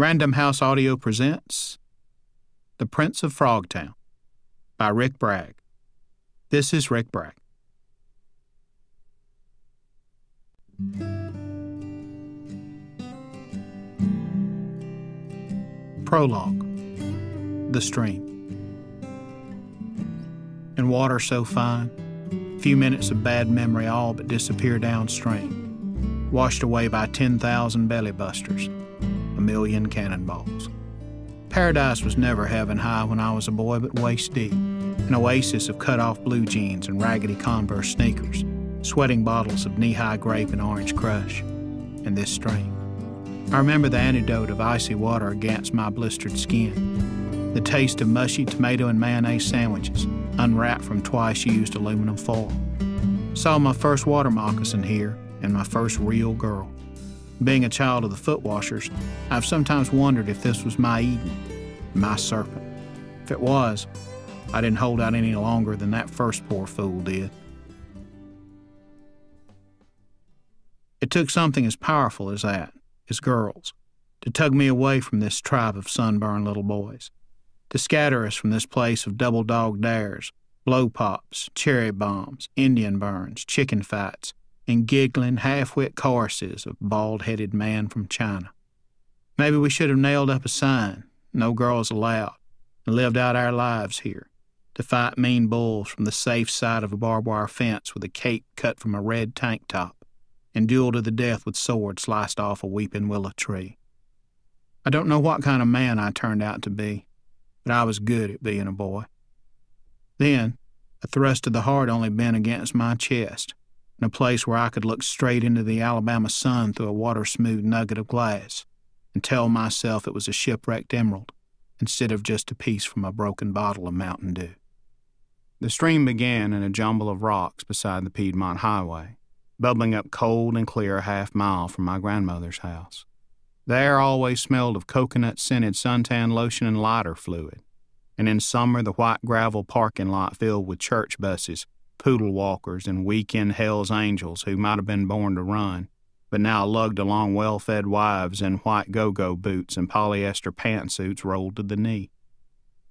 Random House Audio presents The Prince of Frogtown by Rick Bragg. This is Rick Bragg. Prologue The Stream. In water so fine, few minutes of bad memory all but disappear downstream, washed away by 10,000 belly busters, a million cannonballs. Paradise was never heaven high when I was a boy, but waist deep, an oasis of cut off blue jeans and raggedy Converse sneakers, sweating bottles of Nehi grape and orange crush, and this stream. I remember the antidote of icy water against my blistered skin, the taste of mushy tomato and mayonnaise sandwiches, unwrapped from twice used aluminum foil. Saw my first water moccasin here and my first real girl. Being a child of the foot washers, I've sometimes wondered if this was my Eden, my serpent. If it was, I didn't hold out any longer than that first poor fool did. It took something as powerful as that, as girls, to tug me away from this tribe of sunburned little boys, to scatter us from this place of double dog dares, blow pops, cherry bombs, Indian burns, chicken fights, and giggling, half wit choruses of bald headed man from China. Maybe we should have nailed up a sign, no girls allowed, and lived out our lives here, to fight mean bulls from the safe side of a barbed wire fence with a cape cut from a red tank top, and duel to the death with swords sliced off a weeping willow tree. I don't know what kind of man I turned out to be, but I was good at being a boy. Then, a thrust of the heart only bent against my chest, in a place where I could look straight into the Alabama sun through a water smooth nugget of glass and tell myself it was a shipwrecked emerald instead of just a piece from a broken bottle of Mountain Dew. The stream began in a jumble of rocks beside the Piedmont Highway, bubbling up cold and clear a half mile from my grandmother's house. The air always smelled of coconut scented suntan lotion and lighter fluid, and in summer the white gravel parking lot filled with church buses poodle walkers and weekend Hell's Angels who might have been born to run, but now lugged along well fed wives in white go go boots and polyester pantsuits rolled to the knee.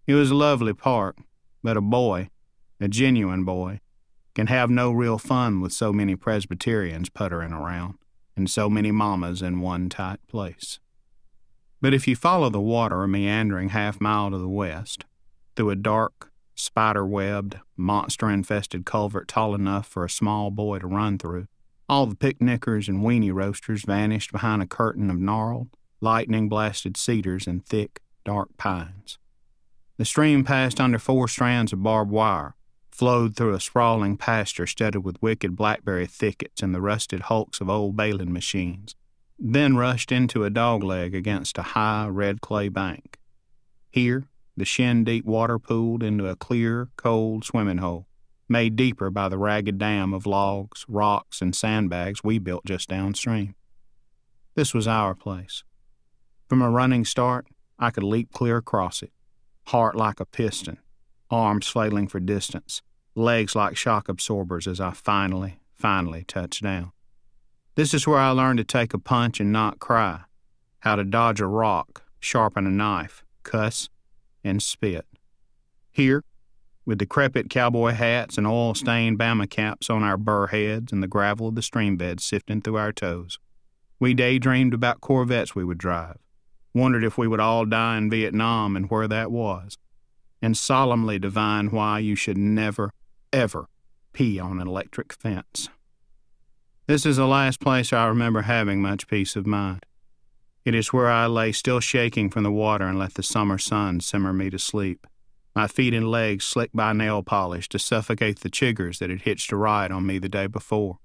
It was a lovely park, but a boy, a genuine boy, can have no real fun with so many Presbyterians puttering around and so many mamas in one tight place. But if you follow the water a meandering half mile to the west, through a dark, spider webbed, monster infested culvert tall enough for a small boy to run through. All the picnickers and weenie roasters vanished behind a curtain of gnarled, lightning blasted cedars and thick, dark pines. The stream passed under four strands of barbed wire, flowed through a sprawling pasture studded with wicked blackberry thickets and the rusted hulks of old baling machines, then rushed into a dogleg against a high, red clay bank. Here, the shin deep water pooled into a clear, cold swimming hole, made deeper by the ragged dam of logs, rocks, and sandbags we built just downstream. This was our place. From a running start, I could leap clear across it, heart like a piston, arms flailing for distance, legs like shock absorbers as I finally, finally touched down. This is where I learned to take a punch and not cry, how to dodge a rock, sharpen a knife, cuss, and spit. Here, with decrepit cowboy hats and oil stained Bama caps on our burr heads and the gravel of the stream bed sifting through our toes, we daydreamed about Corvettes we would drive, wondered if we would all die in Vietnam and where that was, and solemnly divined why you should never, ever pee on an electric fence. This is the last place I remember having much peace of mind. It is where I lay still shaking from the water and let the summer sun simmer me to sleep, my feet and legs slicked by nail polish to suffocate the chiggers that had hitched a ride on me the day before.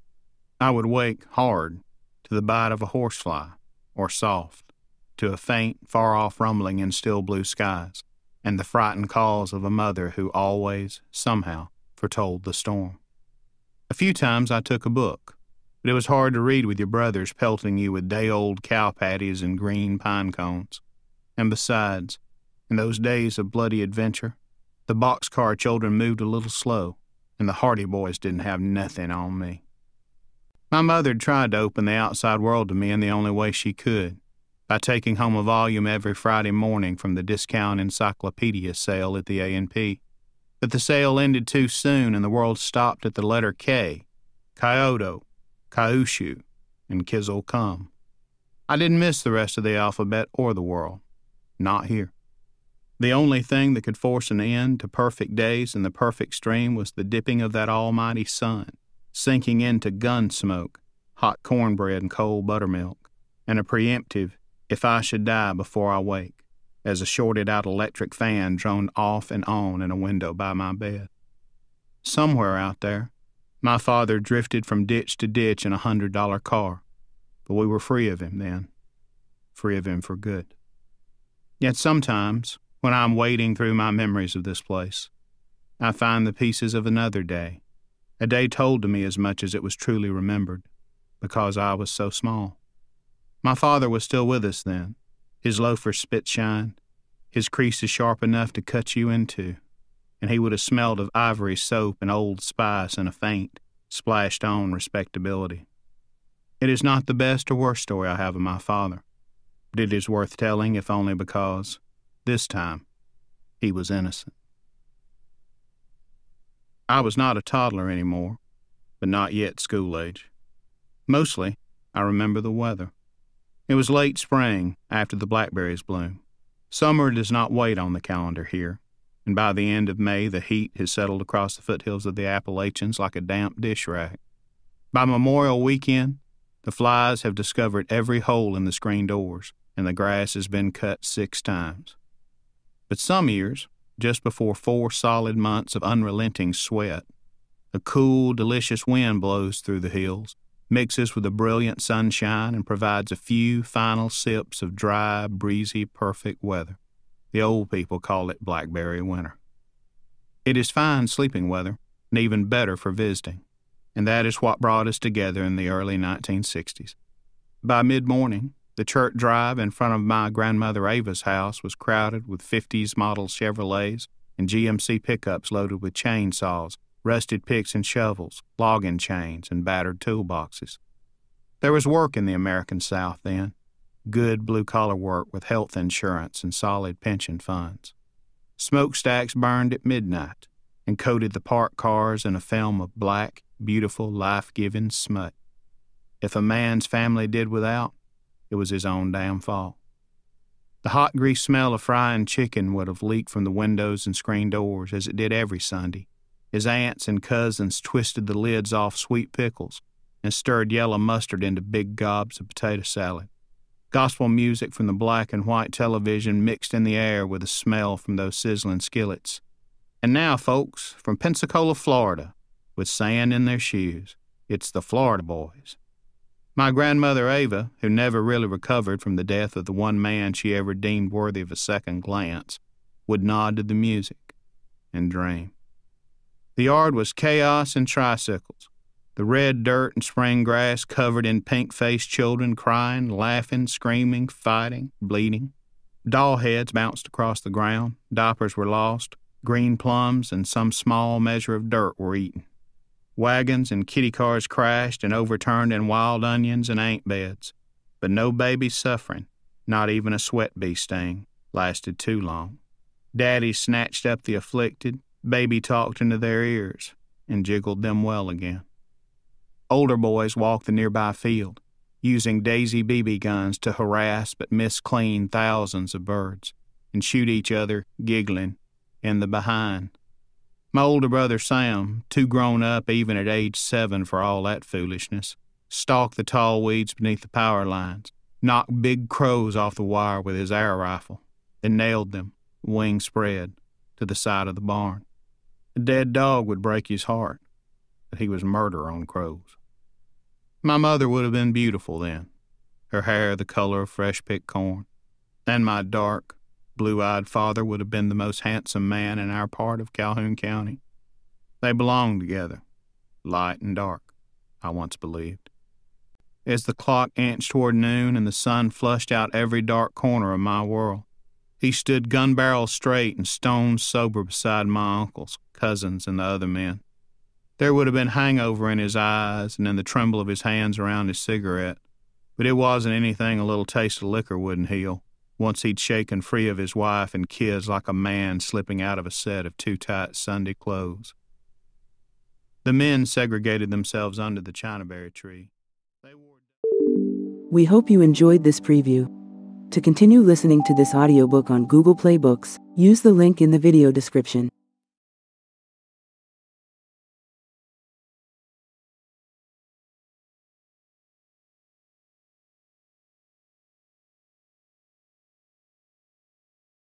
I would wake hard to the bite of a horsefly, or soft, to a faint, far off rumbling in still blue skies, and the frightened calls of a mother who always, somehow, foretold the storm. A few times I took a book, but it was hard to read with your brothers pelting you with day old cow patties and green pine cones. And besides, in those days of bloody adventure, the boxcar children moved a little slow, and the Hardy boys didn't have nothing on me. My mother tried to open the outside world to me in the only way she could by taking home a volume every Friday morning from the discount encyclopedia sale at the A&P. But the sale ended too soon and the world stopped at the letter K, Kyoto, Kyushu, and Kyzyl Kum. I didn't miss the rest of the alphabet or the world. Not here. The only thing that could force an end to perfect days and the perfect stream was the dipping of that almighty sun, sinking into gun smoke, hot cornbread and cold buttermilk, and a preemptive, if I should die before I wake, as a shorted out electric fan droned off and on in a window by my bed. Somewhere out there, my father drifted from ditch to ditch in a hundred dollar car, but we were free of him then, free of him for good. Yet sometimes, when I'm wading through my memories of this place. I find the pieces of another day, a day told to me as much as it was truly remembered, because I was so small. My father was still with us then, his loafers spit shine, his creases sharp enough to cut you into, and he would have smelled of ivory soap and old spice and a faint, splashed on respectability. It is not the best or worst story I have of my father, but it is worth telling if only because, this time, he was innocent. I was not a toddler anymore, but not yet school age. Mostly, I remember the weather. It was late spring, after the blackberries bloom. Summer does not wait on the calendar here, and by the end of May, the heat has settled across the foothills of the Appalachians like a damp dish rag. By Memorial Weekend, the flies have discovered every hole in the screen doors, and the grass has been cut six times. But some years, just before four solid months of unrelenting sweat, a cool, delicious wind blows through the hills, mixes with the brilliant sunshine, and provides a few final sips of dry, breezy, perfect weather. The old people call it blackberry winter. It is fine sleeping weather, and even better for visiting, and that is what brought us together in the early 1960s. By mid morning, the church drive in front of my grandmother Ava's house was crowded with 50s model Chevrolets and GMC pickups loaded with chainsaws, rusted picks and shovels, logging chains, and battered toolboxes. There was work in the American South then good blue collar work with health insurance and solid pension funds. Smokestacks burned at midnight and coated the parked cars in a film of black, beautiful, life giving smut. If a man's family did without, it was his own damn fault. The hot grease smell of frying chicken would have leaked from the windows and screen doors, as it did every Sunday. His aunts and cousins twisted the lids off sweet pickles and stirred yellow mustard into big gobs of potato salad. Gospel music from the black and white television mixed in the air with the smell from those sizzling skillets. And now, folks, from Pensacola, Florida, with sand in their shoes, it's the Florida Boys. My grandmother Ava, who never really recovered from the death of the one man she ever deemed worthy of a second glance, would nod to the music and dream. The yard was chaos and tricycles, the red dirt and spring grass covered in pink faced children crying, laughing, screaming, fighting, bleeding. Doll heads bounced across the ground, diapers were lost, green plums and some small measure of dirt were eaten. Wagons and kitty cars crashed and overturned in wild onions and ant beds. But no baby suffering, not even a sweat bee sting, lasted too long. Daddy snatched up the afflicted, baby talked into their ears, and jiggled them well again. Older boys walked the nearby field, using Daisy BB guns to harass but miss clean thousands of birds, and shoot each other, giggling, in the behind my older brother Sam, too grown up even at age seven for all that foolishness, stalked the tall weeds beneath the power lines, knocked big crows off the wire with his air rifle, then nailed them, wings spread, to the side of the barn. A dead dog would break his heart, but he was murder on crows. My mother would have been beautiful then, her hair the color of fresh picked corn, and my dark, blue eyed father would have been the most handsome man in our part of Calhoun County. They belonged together, light and dark, I once believed. As the clock inched toward noon and the sun flushed out every dark corner of my world, he stood gun barrel straight and stone sober beside my uncles, cousins, and the other men. There would have been hangover in his eyes and in the tremble of his hands around his cigarette, But it wasn't anything a little taste of liquor wouldn't heal, once he'd shaken free of his wife and kids like a man slipping out of a set of too tight Sunday clothes. The men segregated themselves under the chinaberry tree. We hope you enjoyed this preview. To continue listening to this audiobook on Google Play Books, use the link in the video description.